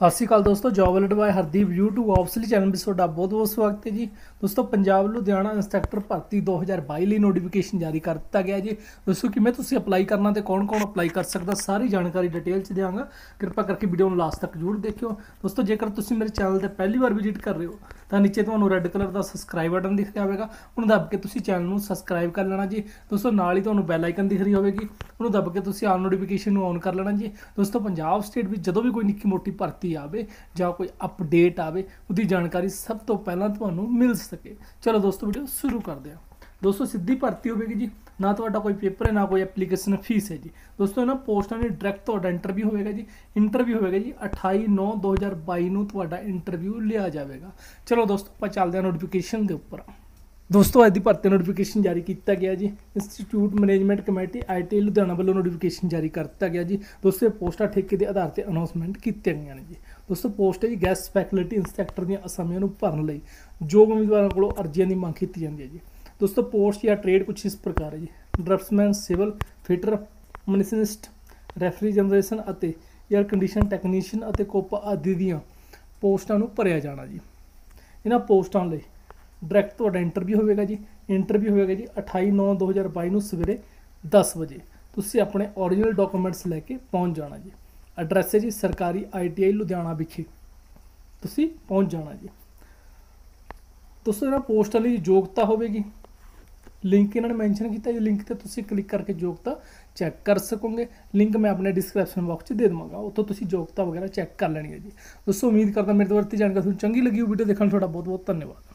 ਸਤਿ ਸ਼੍ਰੀ ਅਕਾਲ ਦੋਸਤੋ, ਜੌਬ ਅਲਰਟ ਬਾਈ ਹਰਦੀਪ YouTube ਆਫਸਲੀ ਚੈਨਲ ਵਿੱਚ ਤੁਹਾਡਾ ਬਹੁਤ ਬਹੁਤ ਸਵਾਗਤ ਹੈ ਜੀ। ਦੋਸਤੋ, ਪੰਜਾਬ ਲੁਧਿਆਣਾ ਇੰਸਪੈਕਟਰ ਭਰਤੀ 2022 ਲਈ ਨੋਟੀਫਿਕੇਸ਼ਨ ਜਾਰੀ ਕਰ ਦਿੱਤਾ ਗਿਆ ਜੀ। ਦੋਸਤੋ, ਕਿਵੇਂ ਤੁਸੀਂ ਅਪਲਾਈ ਕਰਨਾ ਤੇ ਕੌਣ-ਕੌਣ ਅਪਲਾਈ ਕਰ ਸਕਦਾ, ਸਾਰੀ ਜਾਣਕਾਰੀ ਡਿਟੇਲ ਚ ਦਿਆਂਗਾ। ਕਿਰਪਾ ਕਰਕੇ ਵੀਡੀਓ ਨੂੰ ਲਾਸਟ ਤੱਕ ਜ਼ਰੂਰ ਦੇਖਿਓ। ਦੋਸਤੋ, ਜੇਕਰ ਤੁਸੀਂ ਮੇਰੇ ਚੈਨਲ ਤੇ ਪਹਿਲੀ ਵਾਰ ਵਿਜ਼ਿਟ ਕਰ ਰਹੇ ਹੋ ਤਾਂ ਨੀਚੇ ਤੁਹਾਨੂੰ ਰੈੱਡ ਕਲਰ ਦਾ ਸਬਸਕ੍ਰਾਈਬ ਬਟਨ ਦਿਖ ਰਿਹਾ ਹੋਵੇਗਾ। ਉਹਨੂੰ ਦੱਬ ਕੇ ਤੁਸੀਂ ਚੈਨਲ ਨੂੰ ਸਬਸਕ੍ਰਾਈਬ ਕਰ ਲੈਣਾ ਜੀ। ਦੋਸਤੋ, ਨਾਲ ਹੀ ਤੁਹਾਨੂੰ ਬੈਲ ਆਈਕਨ ਦਿਖ ਰਹੀ ਹੋਵੇਗੀ। ਉਹਨੂੰ ਦੱਬ ਕੇ ਤੁਸੀਂ ਆਲ ਨੋਟੀਫਿਕੇਸ਼ਨ ਨੂੰ ਔਨ ਕਰ ਲੈਣਾ ਜੀ। ਦੋਸਤੋ, ਪੰਜਾਬ ਸਟੇਟ ਵਿੱਚ ਜਦੋਂ ਵੀ ਕੋਈ ਨਿੱਕੀ ਮੋਟੀ ਭਰਤੀ ਆਵੇ ਜਾਂ ਕੋਈ ਅਪਡੇਟ ਆਵੇ, ਉਹਦੀ ਜਾਣਕਾਰੀ ਸਭ ਤੋਂ ਪਹਿਲਾਂ ਤੁਹਾਨੂੰ ਮਿਲ ਸਕੇ। ਚਲੋ ਦੋਸਤੋ ਵੀਡੀਓ ਸ਼ੁਰੂ ਕਰਦੇ ਹਾਂ। ਦੋਸਤੋ, ਸਿੱਧੀ ਭਰਤੀ ਹੋਵੇਗੀ ਜੀ। ਨਾ ਤੁਹਾਡਾ ਕੋਈ ਪੇਪਰ ਹੈ, ਨਾ ਕੋਈ ਐਪਲੀਕੇਸ਼ਨ ਫੀਸ ਹੈ ਜੀ। ਦੋਸਤੋ ਇਹਨਾਂ ਪੋਸਟਾਂ ਲਈ ਡਾਇਰੈਕਟ ਤੁਹਾਡਾ ਇੰਟਰਵਿਊ ਹੋਵੇਗਾ ਜੀ। ਇੰਟਰਵਿਊ ਹੋਵੇਗਾ ਜੀ 28 9 2022 ਨੂੰ ਤੁਹਾਡਾ ਇੰਟਰਵਿਊ ਲਿਆ ਜਾਵੇਗਾ। ਚਲੋ ਦੋਸਤੋ, ਆਪਾਂ ਚੱਲਦੇ ਹਾਂ ਨੋਟੀਫਿਕੇਸ਼ਨ ਦੇ ਉੱਪਰ। ਦੋਸਤੋ, ਅੱਜ ਦੀ ਭਰਤੀ ਨੋਟੀਫਿਕੇਸ਼ਨ ਜਾਰੀ ਕੀਤਾ ਗਿਆ ਜੀ। Institute management committee IT Ludhiana ਵੱਲੋਂ ਨੋਟੀਫਿਕੇਸ਼ਨ ਜਾਰੀ ਕਰ ਦਿੱਤਾ ਗਿਆ ਜੀ। ਦੋਸਤੋ, ਇਹ ਪੋਸਟਾਂ ਠੇਕੇ ਦੇ ਆਧਾਰ ਤੇ ਅਨਾਉਂਸਮੈਂਟ ਕੀਤੀਆਂ ਗਈਆਂ ਨੇ ਜੀ। ਦੋਸਤੋ, ਪੋਸਟ ਹੈ ਜੀ ਗੈਸ ਫੈਕਲਟੀ ਇੰਸਪੈਕਟਰ ਦੀਆਂ ਅਸਾਮੀਆਂ ਨੂੰ ਭਰਨ ਲਈ। ਯੋਗ ਉਮੀਦਵਾਰਾਂ ਕੋਲੋਂ ਅਰਜ਼ੀਆਂ ਦੀ ਮੰਗ ਕੀਤੀ ਜਾਂਦੀ ਹੈ ਜੀ। ਦੋਸਤੋ, ਪੋਸਟ ਜਾਂ ਟ੍ਰੇਡ ਕੁਝ ਇਸ ਪ੍ਰਕਾਰ ਹੈ ਜੀ। Draftsman civil fitter, machinist, refrigeration ਅਤੇ 에ਅਰ ਕੰਡੀਸ਼ਨ ਟੈਕਨੀਸ਼ੀਅਨ ਅਤੇ ਕੋਪਾ ਆਦਿ ਦੀਆਂ ਪੋਸਟਾਂ ਨੂੰ ਭਰਿਆ ਜਾਣਾ ਜੀ। ਇਹਨਾਂ ਪੋਸਟਾਂ ਲਈ ਡਾਇਰੈਕਟ ਤੁਹਾਡਾ ਇੰਟਰਵਿਊ ਹੋਵੇਗਾ ਜੀ। ਇੰਟਰਵਿਊ ਹੋਵੇਗਾ ਜੀ 28 9 2022 ਨੂੰ ਸਵੇਰੇ 10 ਵਜੇ। ਤੁਸੀਂ ਆਪਣੇ origignal ਡਾਕੂਮੈਂਟਸ ਲੈ ਕੇ ਪਹੁੰਚ ਜਾਣਾ ਜੀ। ਐਡਰੈਸ ਹੈ ਜੀ ਸਰਕਾਰੀ ਆਈਟੀਆਈ ਲੁਧਿਆਣਾ ਵਿਖੇ। ਤੁਸੀਂ ਪਹੁੰਚ ਜਾਣਾ ਜੀ। ਦੋਸਤੋ, ਇਹਨਾਂ ਪੋਸਟਾਂ ਲਈ ਯੋਗਤਾ ਹੋਵੇਗੀ। ਲਿੰਕ ਇਹਨਾਂ ਨੇ ਮੈਂਸ਼ਨ ਕੀਤਾ, ਇਹ ਲਿੰਕ ਤੇ ਤੁਸੀਂ ਕਲਿੱਕ ਕਰਕੇ ਯੋਗਤਾ ਚੈੱਕ ਕਰ ਸਕੋਗੇ। ਲਿੰਕ ਮੈਂ ਆਪਣੇ ਡਿਸਕ੍ਰਿਪਸ਼ਨ ਬਾਕਸ 'ਚ ਦੇ ਦਵਾਂਗਾ, ਉੱਥੋਂ ਤੁਸੀਂ ਯੋਗਤਾ ਵਗੈਰਾ ਚੈੱਕ ਕਰ ਲੈਣੀ ਹੈ ਜੀ। ਦੋਸਤੋ, ਉਮੀਦ ਕਰਦਾ ਮੇਰੇ ਤੋਂ ਵਰਤੀ ਜਾਣਕਾਰੀ ਤੁਹਾਨੂੰ ਚੰਗੀ ਲੱਗੀ ਹੋ ਵੀਡੀਓ ਦੇਖਣ ਲਈ ਤੁਹਾਡਾ ਬਹੁਤ ਬਹੁਤ ਧੰਨਵਾਦ।